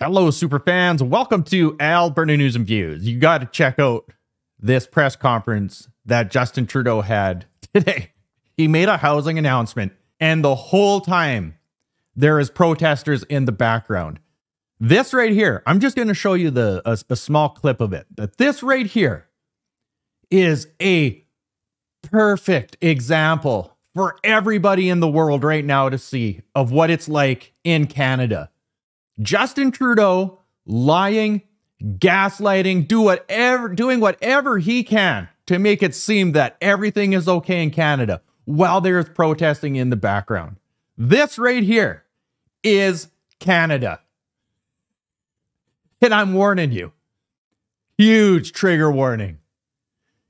Hello, super fans. Welcome to Alberta News and Views. You got to check out this press conference that Justin Trudeau had today. He made a housing announcement, and the whole time there is protesters in the background. This right here, I'm just going to show you the a, a small clip of it. But this right here is a perfect example for everybody in the world right now to see of what it's like in Canada. Justin Trudeau lying, gaslighting, do whatever, doing whatever he can to make it seem that everything is okay in Canada while there's protesting in the background. This right here is Canada. And I'm warning you. Huge trigger warning.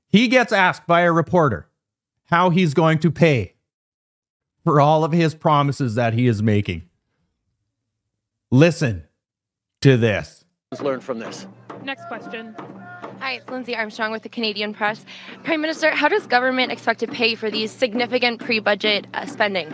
He gets asked by a reporter how he's going to pay for all of his promises that he is making. Listen to this. Let's learn from this. Next question. Hi, it's Lindsay Armstrong with the Canadian Press. Prime Minister, how does government expect to pay for these significant pre budget uh, spending?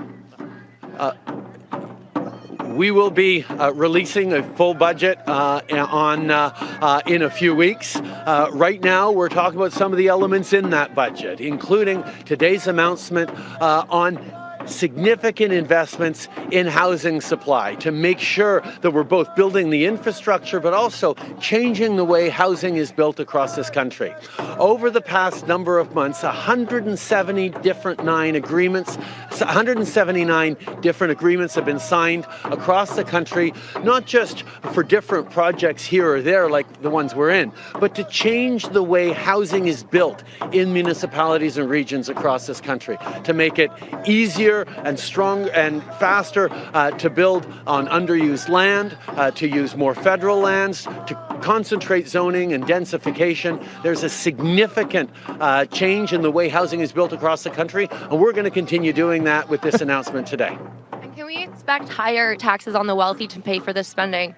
We will be uh, releasing a full budget uh, on uh, uh, in a few weeks. Uh, right now, we're talking about some of the elements in that budget, including today's announcement uh, on significant investments in housing supply to make sure that we're both building the infrastructure but also changing the way housing is built across this country. Over the past number of months, 170 different nine agreements, 179 different agreements have been signed across the country, not just for different projects here or there like the ones we're in, but to change the way housing is built in municipalities and regions across this country to make it easier and strong and faster uh, to build on underused land, uh, to use more federal lands, to concentrate zoning and densification. There's a significant uh, change in the way housing is built across the country, and we're going to continue doing that with this announcement today. And can we expect higher taxes on the wealthy to pay for this spending?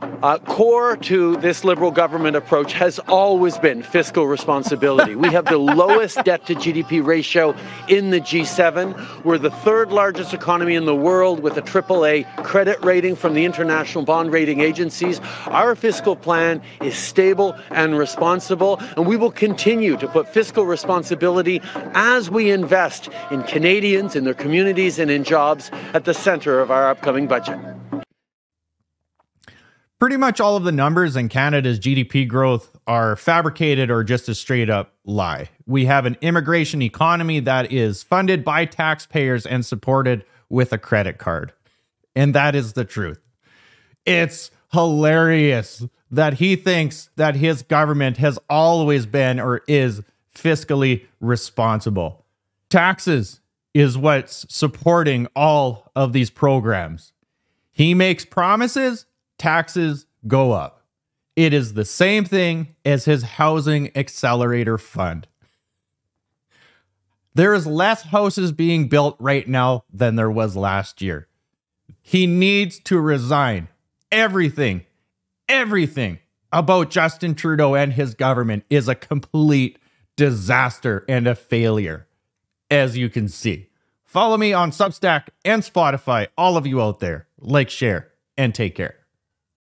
Uh, core to this Liberal government approach has always been fiscal responsibility. We have the lowest debt to GDP ratio in the G7. We're the third largest economy in the world with a AAA credit rating from the international bond rating agencies. Our fiscal plan is stable and responsible, and we will continue to put fiscal responsibility as we invest in Canadians, in their communities, and in jobs at the center of our upcoming budget. Pretty much all of the numbers in Canada's GDP growth are fabricated or just a straight up lie. We have an immigration economy that is funded by taxpayers and supported with a credit card. And that is the truth. It's hilarious that he thinks that his government has always been or is fiscally responsible. Taxes is what's supporting all of these programs. He makes promises, taxes go up. It is the same thing as his housing accelerator fund. There is less houses being built right now than there was last year. He needs to resign. Everything, everything about Justin Trudeau and his government is a complete disaster and a failure, as you can see. Follow me on Substack and Spotify, all of you out there. Like, share, and take care.